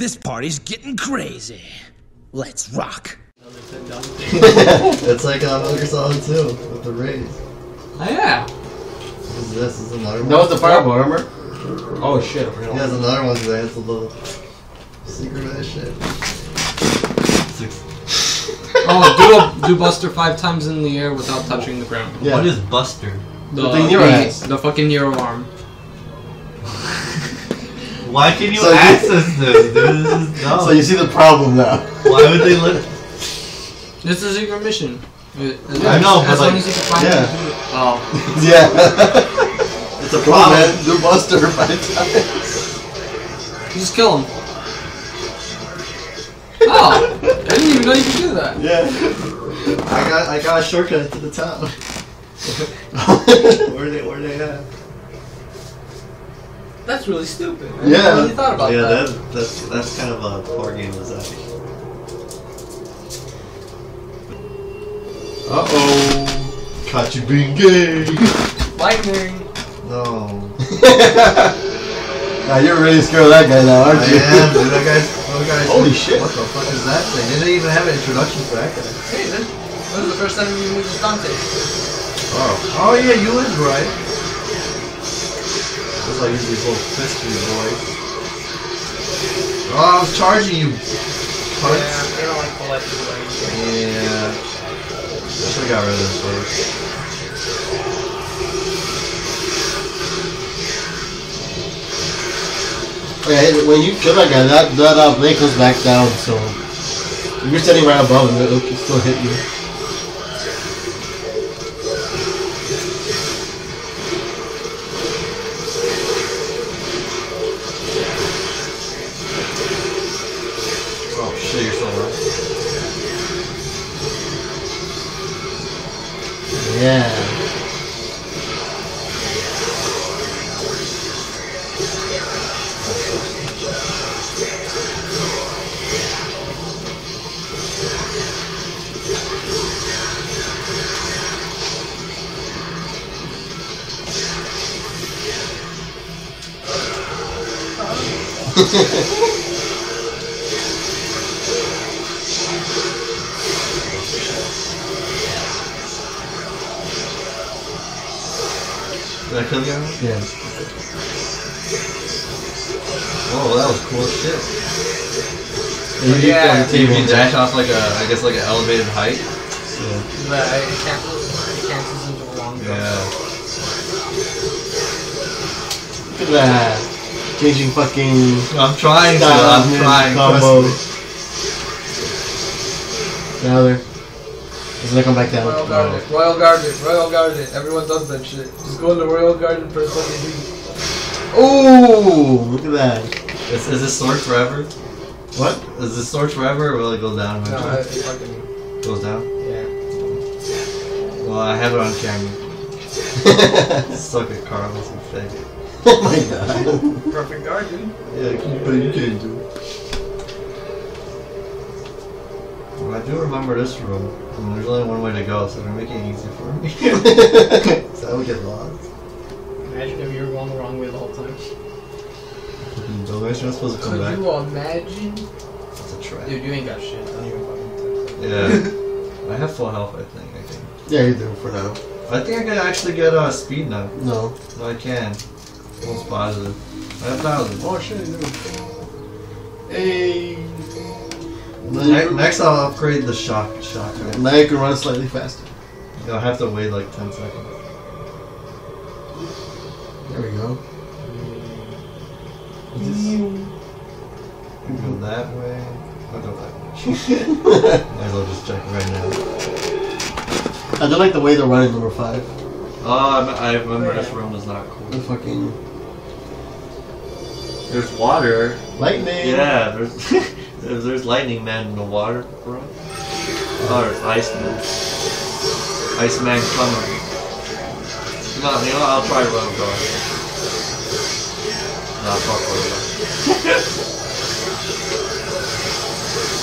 This party's getting crazy. Let's rock. it's like on Metal Gear Solid 2 with the rays. Oh yeah. What is this? This is another one? That was the fireball, remember? Oh shit! I forgot. Yeah, there's another one today. It's a little secret of this shit. Six. Oh, do a, do Buster five times in the air without touching the ground. Yeah. What is Buster? The, The thing Nero the, the fucking Nero arm. Why can you So you- access this, dude? This is dumb. So you see the problem now. Why would they let? This is a secret mission. Uh, I know, but as long like- as you can find yeah. it. Oh, yeah. It's a Come on, problem. man. Do Buster five times. you just kill him. Oh, I didn't even know you could do that. Yeah. I got I got a shortcut to the town. where they where they at? That's really stupid. I Yeah. never really thought about yeah, that. that. that's that's kind of a poor game design. Uh oh. Caught you being gay. Lightning. No. now you're really scared of that guy now, aren't you? I am, dude. That guy's. That guy's Holy shit. What the fuck is that thing? They didn't even have an introduction for that guy. Hey, this, this is the first time you meet Dante. Oh. Oh yeah, you was right. That's why I use these little fisty boys. Oh, I was charging you. Cunts. they don't like collecting Yeah. I should have got rid of this first. Okay, when you kill that guy, that that uh, blade goes back down. So if you're standing right above him, it'll still hit you. Yeah. Did I kill the guy? Yeah. Oh, that was cool as shit. And you Yeah. on the you can dash off like a, I guess like an elevated height. Yeah. But it cancels, it cancels into a long jump. Yeah. Look at that. Changing fucking I'm trying to. styles, I'm man, trying. trust combos. me. Now there. Doesn't it come back down? Royal Garden, Royal Garden, Royal Garden. Everyone does that shit. Just go in the Royal Garden for a fucking Ooh, look at that. Is, is this sword forever? What? Is this sword forever or will it go down No, it fucking goes down? yeah. Well, I have it on camera. Suck it, Carl. It's a fake. oh my god. Perfect garden. Yeah, but you can't do it. Well, I do remember this room. And there's only one way to go, so they're making it easy for me. so I would get lost. Imagine if you were going the wrong way the whole time. The way you're supposed to come Could back. you imagine? That's a trap. Dude, you ain't got shit. I don't even fucking touch that. Yeah. I have full health, I think. I think. yeah, you do for now. I think I can actually get uh, speed now. No. No, I can. Almost positive. I have thousand. Oh shit, you do. Hey. Ne- next, I'll upgrade the shock shotgun. Now you can run slightly faster. I'll have to wait like 10 seconds. There we go. Just mm. Go that way. I'll go that way. Might as well just check right now. I don't like the way they're running number five. Oh, I I remember this room was not cool. The cool. fucking There's water. lightning. Yeah, there's there's, there's lightning man in the water. Oh, there's Iceman. Iceman coming. No, you know, I'll try Royal Guard. Nah, fuck Royal Guard.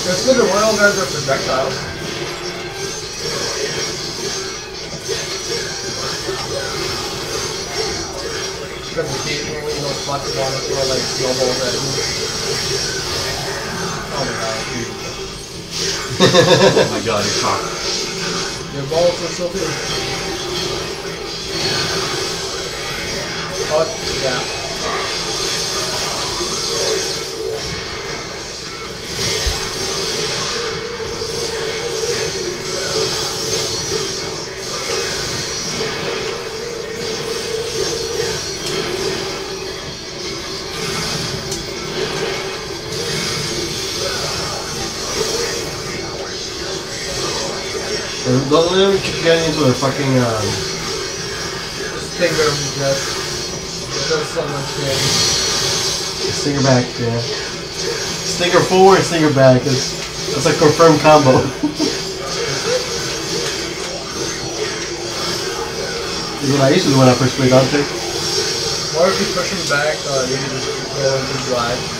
Consider Royal Guards are projectiles. Because occasionally those flex want to throw like snowballs at Oh my god, you're cocked. Your balls are so big. Oh, yeah. Don't let him keep getting into a fucking um, Stinger it does so much damage. stinger back, yeah. Stinger forward, stinger back. That's, that's a confirmed combo. Is what I used to do when I first played Dante. Or if you push him back, uh, you can just go into drive.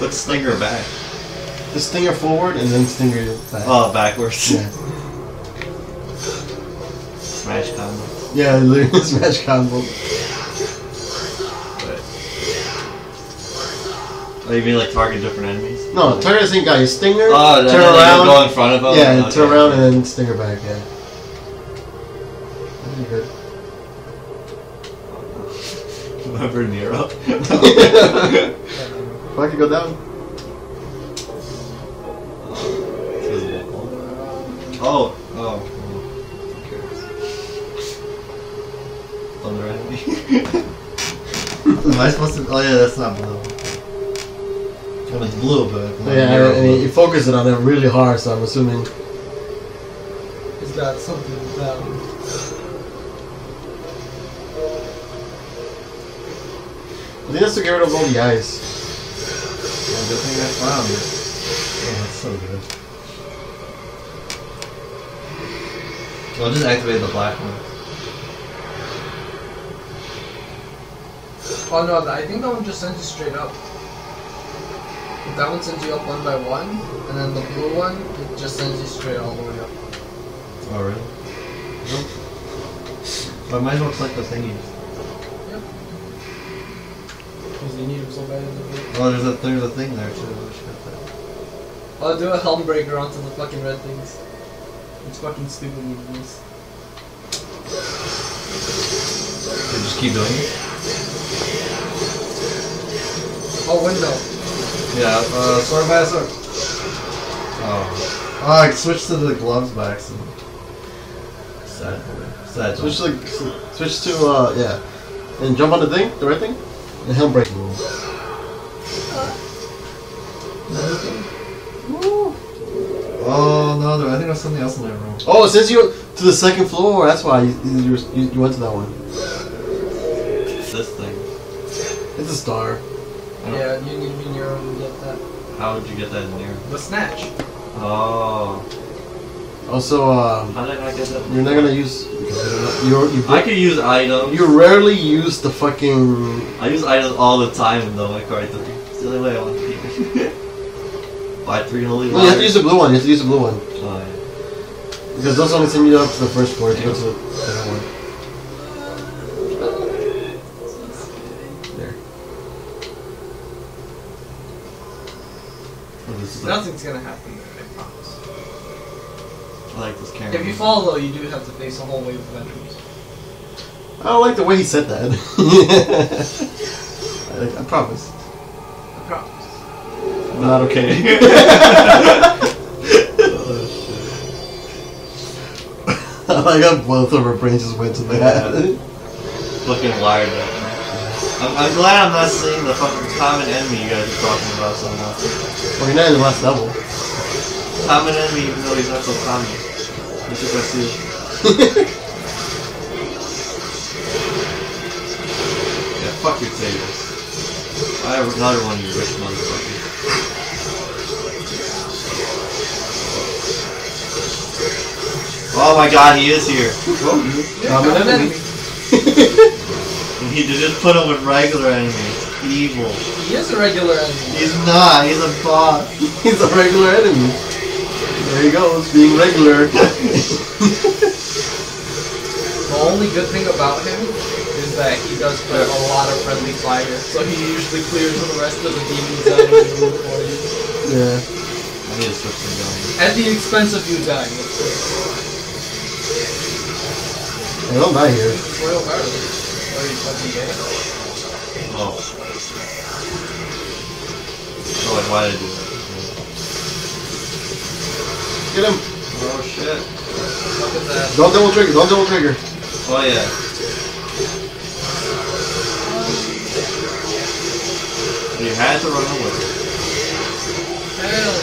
What's Stinger back? The stinger forward and then stinger back. Oh, backwards. Yeah. Smash combo. Yeah, literally smash combo. Oh, you mean like target different enemies? No, target the same guy. Stinger, Oh, turn around. go in front of them? yeah, Okay. turn around and then stinger back, yeah. That'd be good. Remember Nero? If I could go down. Oh, oh. oh. Who cares? Thunder enemy. Am I supposed to? Oh yeah, that's not blue. Well, it's blue, but not Yeah, Nero and he, blue. he focused it on it really hard, so I'm assuming. He's got something down. I think that's to get rid of all the eyes. Good thing I found it. Oh, that's so good. I'll just activate the black one. Oh no, I think that one just sends you straight up. That one sends you up one by one, and then the blue one, it just sends you straight all the way up. Oh really? But I might as well collect the thingies. Because you need them so bad in. Oh, there's a there's a thing there too. I should get that. I'll do a helm breaker onto the fucking red things. It's fucking stupid when you do this. Just keep doing it. Oh, window. Yeah, uh, sword by sword. Oh. Oh, I switched to the gloves by accident. Sad boy. Sad Switch boy. to switch to uh yeah, and jump on the thing, the red thing, and helm break. Oh no, there, I think there's something else in that room. Oh, it says you to the second floor. That's why you, you, you, you went to that one. It's This thing. It's a star. Yeah, you need to be near him to get that. How would you get that in there? The snatch. Oh. Also, um, How did I get that? you're not gonna use. You're, you I could use items. you rarely use the fucking. I use items all the time though. the my card. It's the only way I want to keep it. Buy three holy No, you have to use the blue one. You have to use the blue one Oh, yeah. because those only send you up to the first floor. To go to the second one. There. This is a, Nothing's gonna happen there, I promise. I like this camera. If you fall though, you do have to face a whole wave of enemies. I don't like the way he said that. I, I promise. I'm not okay. Oh, I got both of our brains just went to that. Fucking wired up. I'm, I'm glad I'm not seeing the fucking common enemy you guys are talking about so much. well, you're not in the last level. Common enemy even though he's not so common. This is what I see. Yeah, fuck your tables. I have another one you rich motherfuckers. Oh my god, he is here. Common enemy. And he just put him with regular enemies. Evil. He is a regular enemy. He's not, he's a boss. He's a regular enemy. There he goes, being regular. The only good thing about him that he does put a lot of friendly fire, so he usually clears the rest of the demons out of the room for you. Yeah. I need to switch some guns. At the expense of you dying, of course. I don't die here. Royal Guard. Are you fucking gay? Oh. Oh, like, why did I do that? Get him. Oh, shit. Look at that. Don't double trigger. Don't double trigger. Oh, yeah. You had to run away. Hell.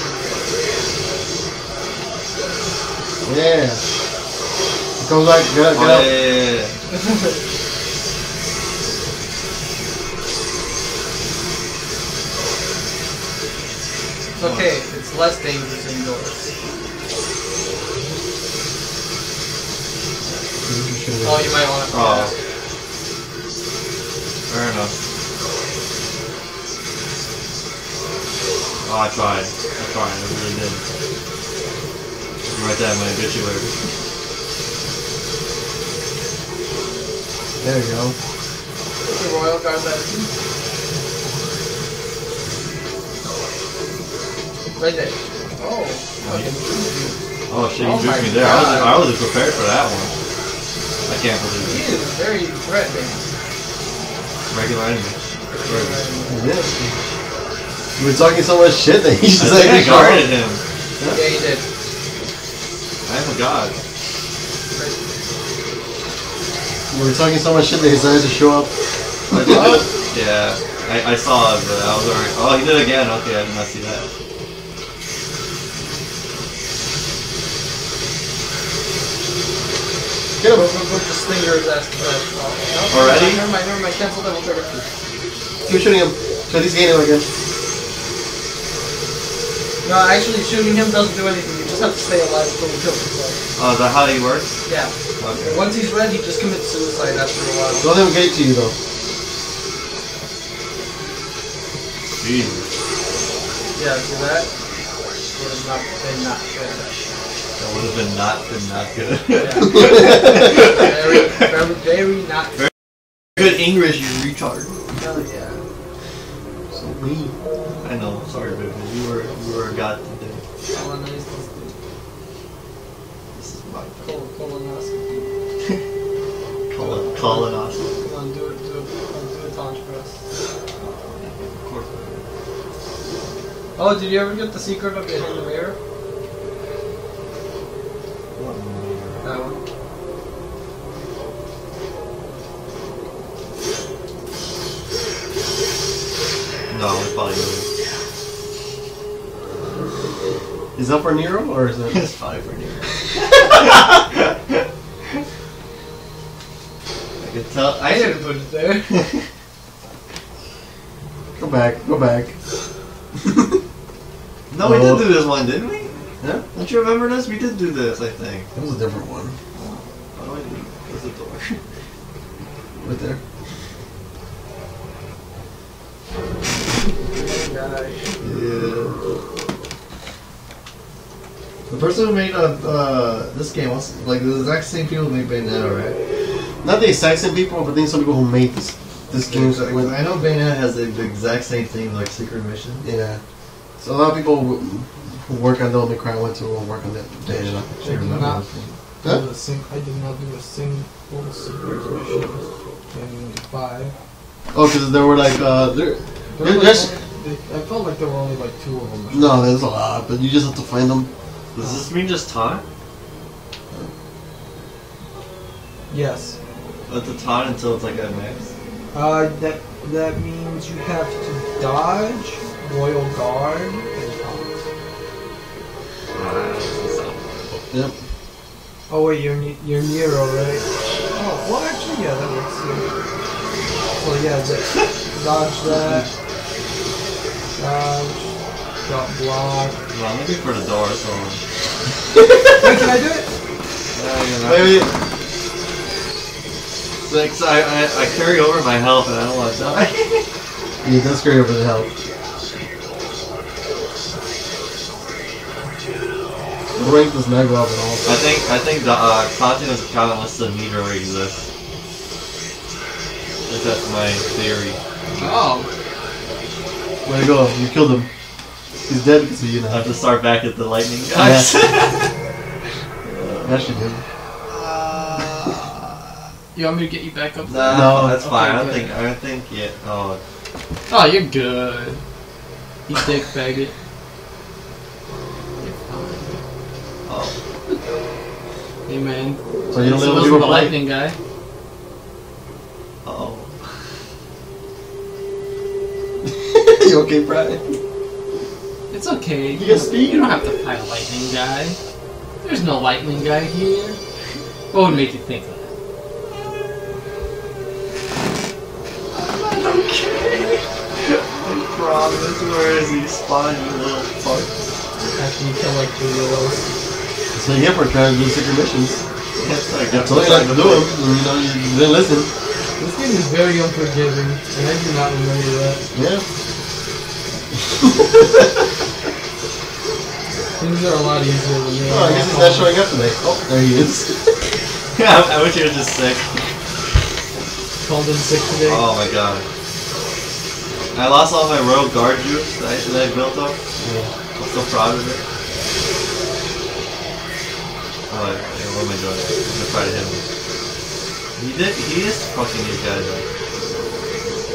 Yeah. He comes back. Get up. Oh, Get up. yeah, yeah, yeah. It's okay. It's less dangerous indoors. Oh, you might want to. Oh. Fair enough. Oh, I tried. I tried. I really did. Write that in my obituary. There you go. The Royal Guard that. Right there. Oh. Fucking. Oh shit, you Oh juked me there. I wasn't, I wasn't prepared for that one. I can't believe it. He it. is very threatening. Regular enemy. Yeah. You were talking so much shit that he just I like think I guarded him. Yeah, he did. I forgot. We were talking so much shit that he decided to show up. I did. yeah, I, I saw it, but I was already. Oh, he did it again. Okay, I did not see that. Get him. Go, go, go, just stinger his ass to death. Oh, no, Already? Never mind, never mind. Cancel double trigger. Keep shooting him. So he's getting him again. No, actually, shooting him doesn't do anything. You just have to stay alive until he kills himself. Oh, is that how he works? Yeah. Okay. Once he's red, he just commits suicide after a while. Don't let him get to you though. Jesus. Yeah, see that? Would have not been not good. That would have been not been not good. Yeah. very, very, very not good. good English, you retard. Hell yeah. Mean. I know. Sorry, baby. You were you were a god today. Colonize this dude. This is my Col- colonoscopy. colon colonoscopy. Come on, do it, do it, do a taunt for us. Of course. Oh, did you ever get the secret of getting the mirror? Is that for Nero or is that? it's probably for Nero. I could tell. I I should. didn't put it there. Go back. Go back. No, we Oh. did do this one, didn't we? Yeah. Don't you remember this? We did do this, I think. That was a different one. How do I do? Where's the door? Right there. Oh yeah. The person who made uh, uh, this game, was like the exact same people who made Bayonetta, right? Not the exact same people, but I think some people who made this this game. Exactly. With, I know Bayonetta has the, the exact same thing, like secret mission. yeah. So a lot of people who, who work on Devil May Cry went to go work on that. Yeah, Yeah. I did not. Huh? Do a sing- I did not do a single secret mission in five. Oh, because there were like uh, there. There were like There's, only- they- I felt like there were only like two of them. no, there's a lot, but you just have to find them. Does this mean just taunt? Yes. Let the taunt until it's like at max. Uh, that that means you have to dodge, royal guard, and taunt. This is so- Yep. Oh wait, you're Ne- you're Nero, right? Oh, well actually, yeah, that works. Yeah. So yeah, dodge that, dodge, drop block. Well, I'm looking for the door, so. Wait, can I do it? Yeah, you're not- Wait, wait. Like, so I, I, I carry over my health and I don't want to die. Yeah, that's great over the help. rank does not go up at all. I think I think the uh, continent's kind of less than meter exists. If that's my theory. Oh, Way to go, you killed him. He's dead because of you I have to start back at the lightning guys. Yes, you did. you want me to get you back up? nah, No. that's fine. I don't think I don't think yeah. Oh, Oh, you're good. You dick faggot. You're oh. Hey man. So you don't live with you the were lightning guy. Oh. you okay, Brian? It's okay. You can speak? You don't have to fight a lightning guy. There's no lightning guy here. What would make you think of that? Okay. I promise. Where is he spawn, you little fuck? After you kill like three of those. So you get for trying to do secret missions. Yes, I I got told you not to do them, you know, you didn't listen. This game is very unforgiving, and I do not remember that. Yeah. Things are a lot easier than they Oh, I guess he's not showing up today. Oh, there he is. Yeah, I wish he was just sick. Called in sick today. Oh my god. I lost all my royal guard juice that I, that I built up. Yeah. I'm so proud of it. Oh, am I doing? I'm gonna try to hit him. He did. He is fucking these guys up.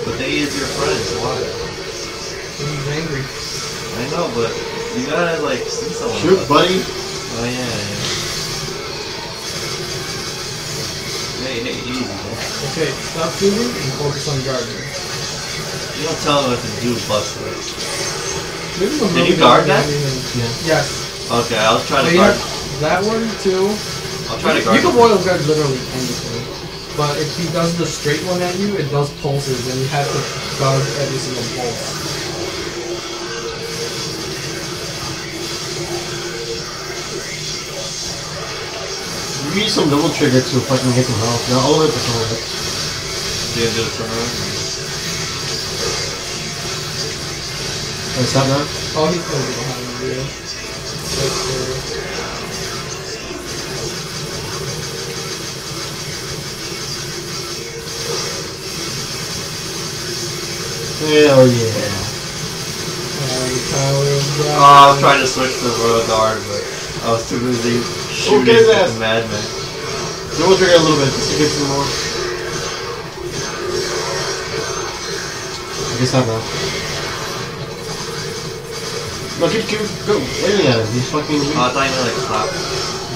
But they is your friends. Why? He's angry. I know, but you gotta like see someone. Shoot, about buddy. Oh yeah, yeah. Hey, hey, easy. Man. Okay, stop shooting and focus on guarding. You don't tell them what to do, Buster. Maybe the Did you movie guard doesn't that? have Yeah. Yes. Okay, I'll try to guard. that one too. I'll try to guard. you can him. royal guard literally anything. But if he does the straight one at you, it does pulses, and you have to guard every single pulse. You use some double trigger to fucking get some health. Not all of it, but some of it. You gonna do it tomorrow? Hey, stop now. Oh, he's gonna be behind you. Right. Hell yeah. And power. Oh, I was trying to switch to Royal Guard, but I was too busy get his ass. the madman. Double trigger a little bit just to get some more. I guess not now. No, keep, keep, go, aiming at him. He's fucking. Oh, I thought you meant like stop.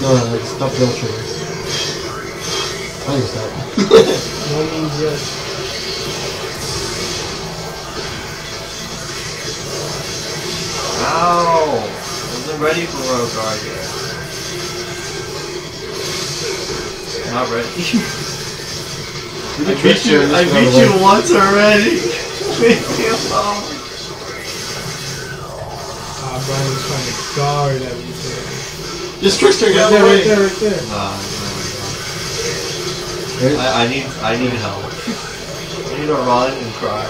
No, no, like, stop double trigger. I think stop. No means yes. Ow! Wasn't ready for Royal Guard yet. Not ready. I beat trick you. I beat you away. once already. Leave me alone. Ah, Brian was trying to guard everything. Just trickster, get Right out of there, the right way. there, right there. Nah, Right? I, I need I need help. I need to run and cry.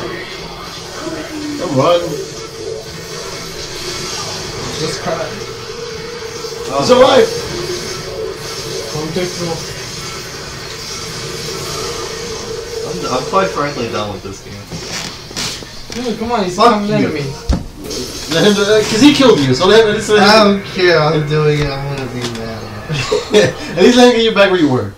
Come run. Just cry. Oh, He's alive! Don't take no. I'm, I'm quite frankly done with this game. Dude, come on, he's Fuck coming you. enemy. Let him do that, because he killed you, so let him. So I don't care. I'm doing it. I'm gonna be mad. At least let him get you back where you were.